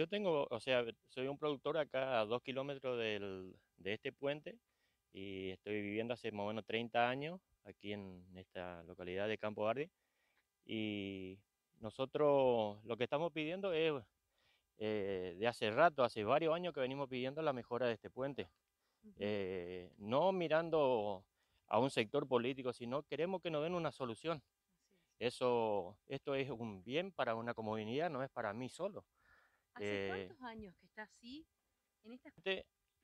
yo tengo, o sea, soy un productor acá a dos kilómetros del, de este puente y estoy viviendo hace más o menos 30 años aquí en esta localidad de Campo Arde. Y nosotros lo que estamos pidiendo es, eh, de hace rato, hace varios años que venimos pidiendo la mejora de este puente. Eh, no mirando a un sector político, sino queremos que nos den una solución. Eso, esto es un bien para una comunidad, no es para mí solo. ¿Hace eh, cuántos años que está así? En esta...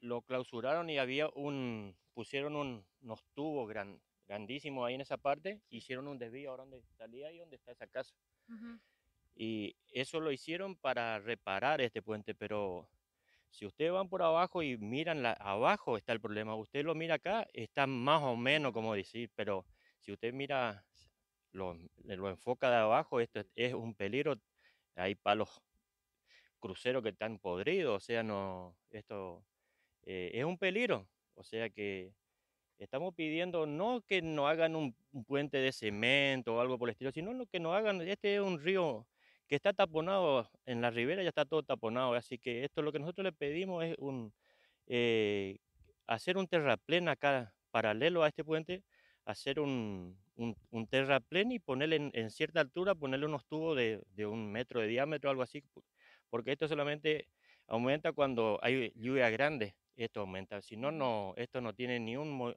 Lo clausuraron y había un, pusieron unos tubos gran, grandísimos ahí en esa parte, hicieron un desvío ahora donde salía y donde está esa casa. Y eso lo hicieron para reparar este puente, pero si ustedes van por abajo y miran la, abajo está el problema. Usted lo mira acá, está más o menos como decir, pero si usted mira, lo, lo enfoca de abajo, esto es, un peligro. Hay palos cruceros que están podridos, o sea, no, esto eh, es un peligro. O sea que estamos pidiendo no que no hagan un, puente de cemento o algo por el estilo, sino que nos hagan, este es un río que está taponado en la ribera, ya está todo taponado. Así que esto lo que nosotros le pedimos es un, eh, hacer un terraplén acá paralelo a este puente, hacer un, un, terraplén y ponerle en, cierta altura, ponerle unos tubos de, de, un metro de diámetro, algo así, porque esto solamente aumenta cuando hay lluvia grande, esto aumenta, si no, no, esto no tiene ni, un,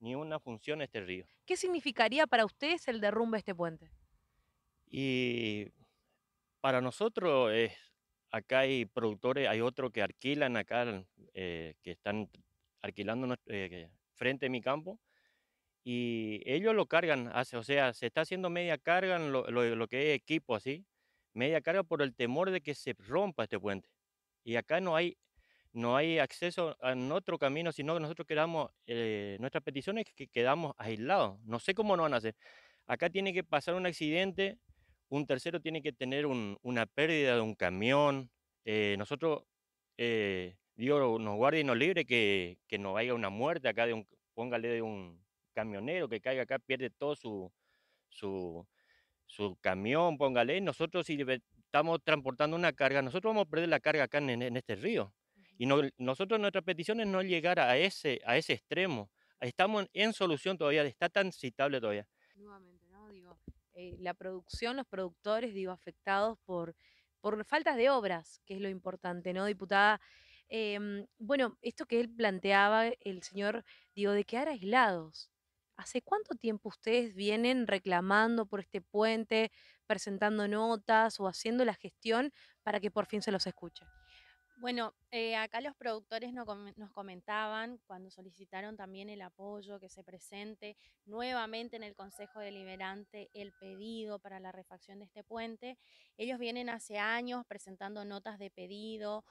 ni una función este río. ¿Qué significaría para ustedes el derrumbe de este puente? Y para nosotros, es, acá hay productores, hay otros que alquilan acá, eh, que están alquilando eh, frente a mi campo, y ellos lo cargan, hace, o sea, se está haciendo media carga lo, lo, que es equipo así, media carga por el temor de que se rompa este puente. Y acá no hay, no hay acceso a otro camino, sino que nosotros quedamos, eh, nuestra petición es que quedamos aislados. No sé cómo no van a hacer. Acá tiene que pasar un accidente un tercero tiene que tener una pérdida de un camión. Eh, nosotros, eh, Dios nos guarde y nos libre que, que no haya una muerte acá de un, póngale de un camionero que caiga acá, pierde todo su, su, su camión, póngale. Nosotros si estamos transportando una carga, nosotros vamos a perder la carga acá en, este río. Y no, nosotros nuestra petición es no llegar a ese, a ese extremo. Estamos en, solución todavía, está tan citable todavía. Nuevamente, ¿no? Digo, eh, la producción, los productores, digo, afectados por, por faltas de obras, que es lo importante, ¿no, diputada? Em, bueno, esto que él planteaba, el señor, digo, de quedar aislados. ¿Hace cuánto tiempo ustedes vienen reclamando por este puente, presentando notas o haciendo la gestión para que por fin se los escuche? Bueno, eh, acá los productores nos comentaban cuando solicitaron también el apoyo, que se presente nuevamente en el Consejo Deliberante el pedido para la refacción de este puente. Ellos vienen hace años presentando notas de pedido,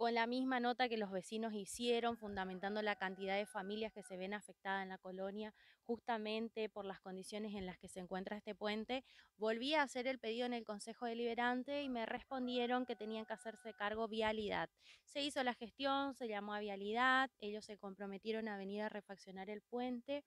con la misma nota que los vecinos hicieron, fundamentando la cantidad de familias que se ven afectadas en la colonia, justamente por las condiciones en las que se encuentra este puente. Volví a hacer el pedido en el Consejo Deliberante y me respondieron que tenían que hacerse cargo vialidad. Se hizo la gestión, se llamó a vialidad, ellos se comprometieron a venir a refaccionar el puente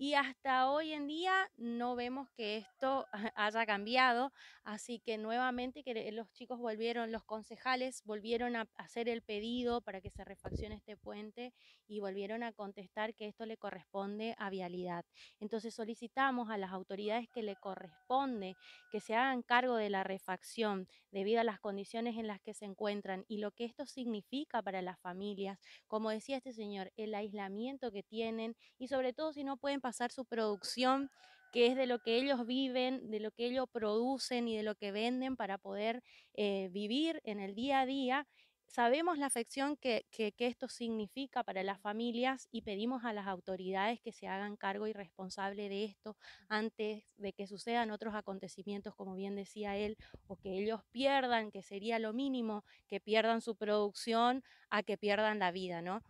y hasta hoy en día no vemos que esto haya cambiado, así que nuevamente los chicos volvieron, los concejales volvieron a hacer el pedido para que se refaccione este puente y volvieron a contestar que esto le corresponde a vialidad. Entonces solicitamos a las autoridades que le corresponde que se hagan cargo de la refacción debido a las condiciones en las que se encuentran y lo que esto significa para las familias, como decía este señor, el aislamiento que tienen y sobre todo si no pueden pasar su producción, que es de lo que ellos viven, de lo que ellos producen y de lo que venden para poder eh, vivir en el día a día. Sabemos la afección que, que, esto significa para las familias y pedimos a las autoridades que se hagan cargo y responsable de esto antes de que sucedan otros acontecimientos, como bien decía él, o que ellos pierdan, que sería lo mínimo, que pierdan su producción a que pierdan la vida, ¿no?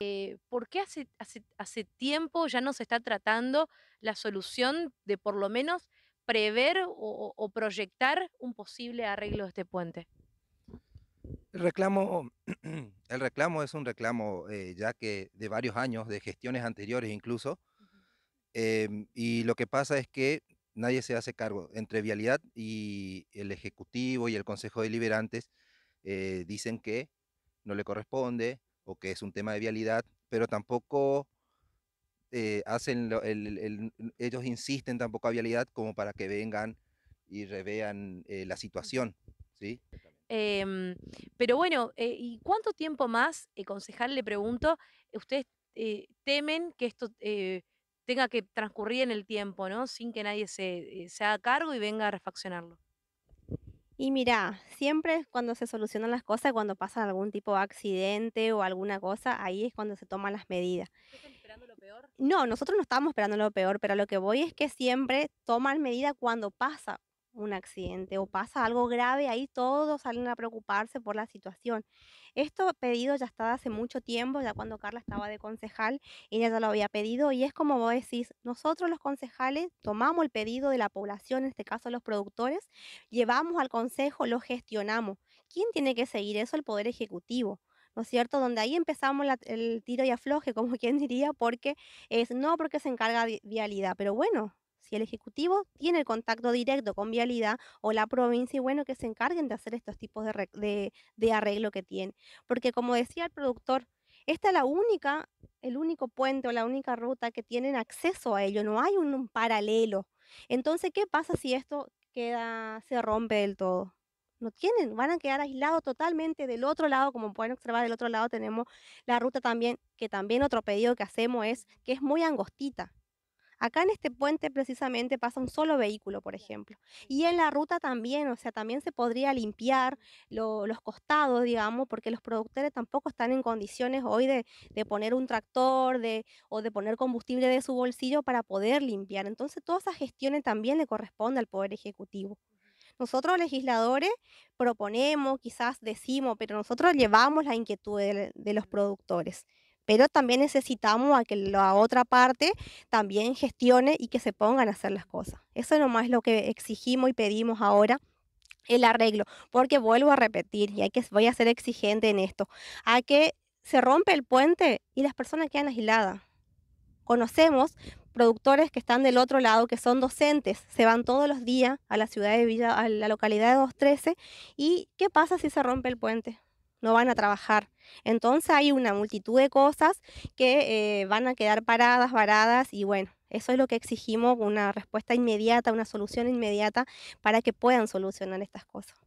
Eh, ¿por qué hace, hace, hace tiempo ya no se está tratando la solución de por lo menos prever o, proyectar un posible arreglo de este puente? El reclamo, el reclamo es un reclamo eh, ya que de varios años, de gestiones anteriores incluso, em, y lo que pasa es que nadie se hace cargo. Entre Vialidad y el Ejecutivo y el Consejo Deliberantes eh, dicen que no le corresponde o que es un tema de vialidad, pero tampoco eh, hacen, ellos insisten tampoco a vialidad como para que vengan y revean eh, la situación, ¿sí? Em, pero bueno, ¿y cuánto tiempo más, concejal, le pregunto, ustedes temen que esto tenga que transcurrir en el tiempo, ¿no? Sin que nadie se, se haga cargo y venga a refaccionarlo. Y mira, siempre cuando se solucionan las cosas, cuando pasa algún tipo de accidente o alguna cosa, ahí es cuando se toman las medidas. ¿Están esperando lo peor? No, nosotros no estamos esperando lo peor, pero lo que voy es que siempre toman medidas cuando pasa un accidente o pasa algo grave, ahí todos salen a preocuparse por la situación. Esto pedido ya estaba hace mucho tiempo, ya cuando Carla estaba de concejal, ella ya lo había pedido y es como vos decís, nosotros los concejales tomamos el pedido de la población, en este caso los productores, llevamos al consejo, lo gestionamos. ¿Quién tiene que seguir eso? El Poder Ejecutivo. ¿no es cierto? Donde ahí empezamos el tiro y afloje, como quien diría, porque es no porque se encarga vialidad, pero bueno, si el Ejecutivo tiene el contacto directo con Vialidad o la provincia, y bueno, que se encarguen de hacer estos tipos de, de, arreglo que tienen. Porque como decía el productor, esta es la única, el único puente o la única ruta que tienen acceso a ello, no hay un, paralelo. Entonces, ¿qué pasa si esto queda, se rompe del todo? no tienen, van a quedar aislados totalmente del otro lado, como pueden observar del otro lado tenemos la ruta también, que también otro pedido que hacemos es que es muy angostita. Acá en este puente precisamente pasa un solo vehículo, por ejemplo. Y en la ruta también, o sea, también se podría limpiar los costados, digamos, porque los productores tampoco están en condiciones hoy de, poner un tractor de, o de poner combustible de su bolsillo para poder limpiar. Entonces, todas esas gestiones también le corresponde al Poder Ejecutivo. Nosotros legisladores proponemos, quizás decimos, pero nosotros llevamos la inquietud de los productores pero también necesitamos a que la otra parte también gestione y que se pongan a hacer las cosas. Eso nomás es lo que exigimos y pedimos ahora el arreglo, porque vuelvo a repetir y hay que voy a ser exigente en esto, a que se rompe el puente y las personas quedan aisladas. Conocemos productores que están del otro lado, que son docentes, se van todos los días a la ciudad de Villa, a la localidad de 213, y ¿qué pasa si se rompe el puente? No van a trabajar. Entonces hay una multitud de cosas que eh, van a quedar paradas, varadas y bueno, eso es lo que exigimos, una respuesta inmediata, una solución inmediata para que puedan solucionar estas cosas.